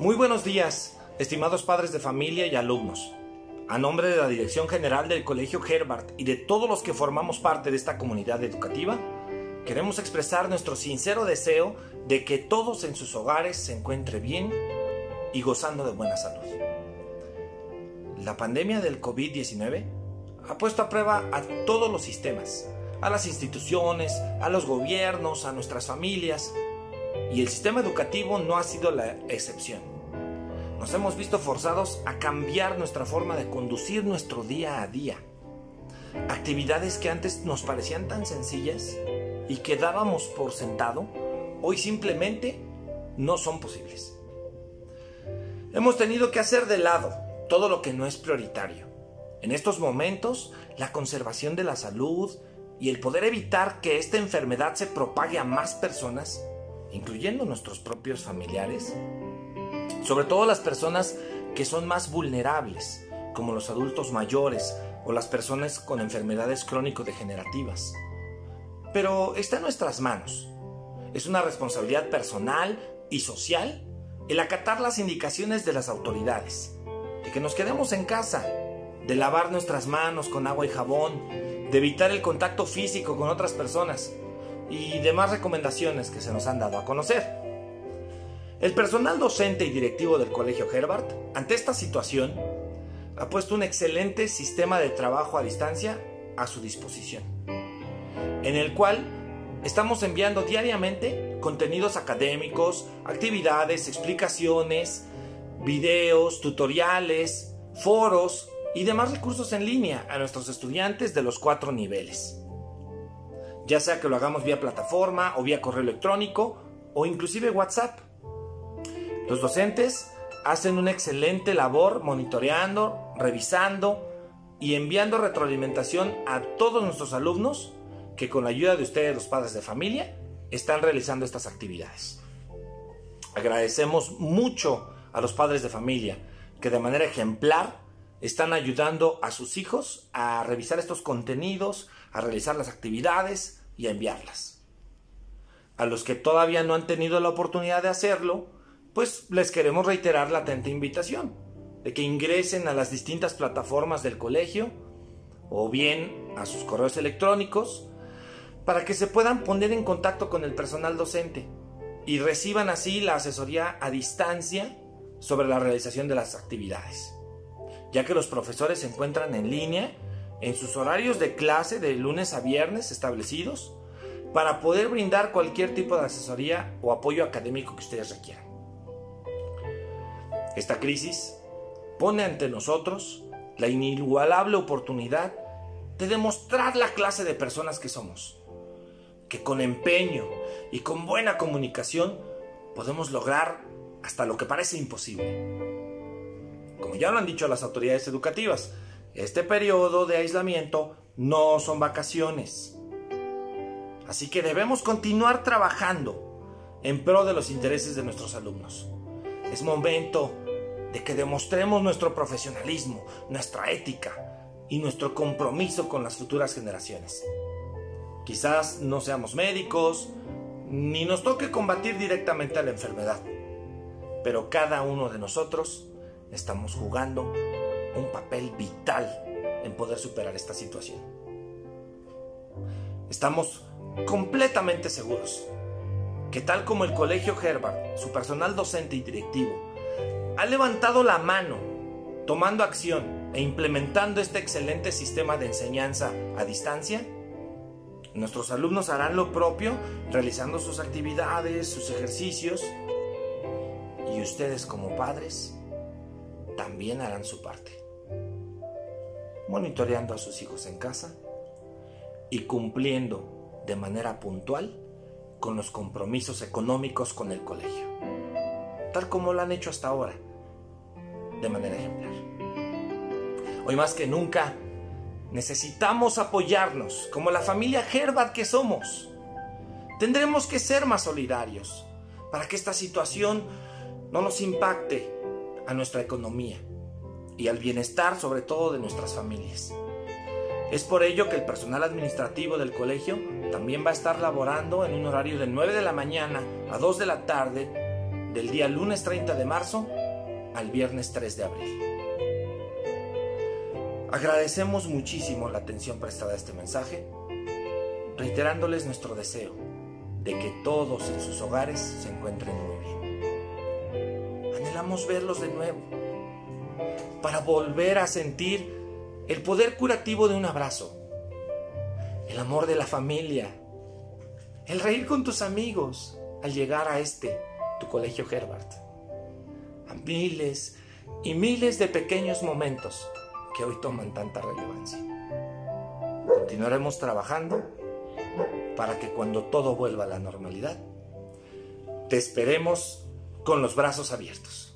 Muy buenos días, estimados padres de familia y alumnos. A nombre de la Dirección General del Colegio Herbert y de todos los que formamos parte de esta comunidad educativa, queremos expresar nuestro sincero deseo de que todos en sus hogares se encuentren bien y gozando de buena salud. La pandemia del COVID-19 ha puesto a prueba a todos los sistemas, a las instituciones, a los gobiernos, a nuestras familias, y el sistema educativo no ha sido la excepción. Nos hemos visto forzados a cambiar nuestra forma de conducir nuestro día a día. Actividades que antes nos parecían tan sencillas y que dábamos por sentado, hoy simplemente no son posibles. Hemos tenido que hacer de lado todo lo que no es prioritario. En estos momentos, la conservación de la salud y el poder evitar que esta enfermedad se propague a más personas incluyendo nuestros propios familiares, sobre todo las personas que son más vulnerables, como los adultos mayores o las personas con enfermedades crónico-degenerativas. Pero está en nuestras manos. Es una responsabilidad personal y social el acatar las indicaciones de las autoridades, de que nos quedemos en casa, de lavar nuestras manos con agua y jabón, de evitar el contacto físico con otras personas, y demás recomendaciones que se nos han dado a conocer. El personal docente y directivo del Colegio Herbert, ante esta situación, ha puesto un excelente sistema de trabajo a distancia a su disposición, en el cual estamos enviando diariamente contenidos académicos, actividades, explicaciones, videos, tutoriales, foros y demás recursos en línea a nuestros estudiantes de los cuatro niveles ya sea que lo hagamos vía plataforma o vía correo electrónico o inclusive WhatsApp. Los docentes hacen una excelente labor monitoreando, revisando y enviando retroalimentación a todos nuestros alumnos que con la ayuda de ustedes, los padres de familia, están realizando estas actividades. Agradecemos mucho a los padres de familia que de manera ejemplar están ayudando a sus hijos a revisar estos contenidos, a realizar las actividades y a enviarlas. A los que todavía no han tenido la oportunidad de hacerlo, pues les queremos reiterar la atenta invitación de que ingresen a las distintas plataformas del colegio o bien a sus correos electrónicos para que se puedan poner en contacto con el personal docente y reciban así la asesoría a distancia sobre la realización de las actividades, ya que los profesores se encuentran en línea en sus horarios de clase de lunes a viernes establecidos para poder brindar cualquier tipo de asesoría o apoyo académico que ustedes requieran. Esta crisis pone ante nosotros la inigualable oportunidad de demostrar la clase de personas que somos, que con empeño y con buena comunicación podemos lograr hasta lo que parece imposible. Como ya lo han dicho las autoridades educativas, este periodo de aislamiento no son vacaciones. Así que debemos continuar trabajando en pro de los intereses de nuestros alumnos. Es momento de que demostremos nuestro profesionalismo, nuestra ética y nuestro compromiso con las futuras generaciones. Quizás no seamos médicos, ni nos toque combatir directamente a la enfermedad, pero cada uno de nosotros estamos jugando un papel vital en poder superar esta situación. Estamos completamente seguros que tal como el Colegio Herbert, su personal docente y directivo, ha levantado la mano, tomando acción e implementando este excelente sistema de enseñanza a distancia, nuestros alumnos harán lo propio realizando sus actividades, sus ejercicios, y ustedes como padres también harán su parte monitoreando a sus hijos en casa y cumpliendo de manera puntual con los compromisos económicos con el colegio, tal como lo han hecho hasta ahora, de manera ejemplar. Hoy más que nunca, necesitamos apoyarnos como la familia Herbert que somos. Tendremos que ser más solidarios para que esta situación no nos impacte a nuestra economía y al bienestar sobre todo de nuestras familias. Es por ello que el personal administrativo del colegio también va a estar laborando en un horario de 9 de la mañana a 2 de la tarde del día lunes 30 de marzo al viernes 3 de abril. Agradecemos muchísimo la atención prestada a este mensaje, reiterándoles nuestro deseo de que todos en sus hogares se encuentren muy bien. Anhelamos verlos de nuevo para volver a sentir el poder curativo de un abrazo, el amor de la familia, el reír con tus amigos al llegar a este, tu colegio Herbert, miles y miles de pequeños momentos que hoy toman tanta relevancia. Continuaremos trabajando para que cuando todo vuelva a la normalidad, te esperemos con los brazos abiertos.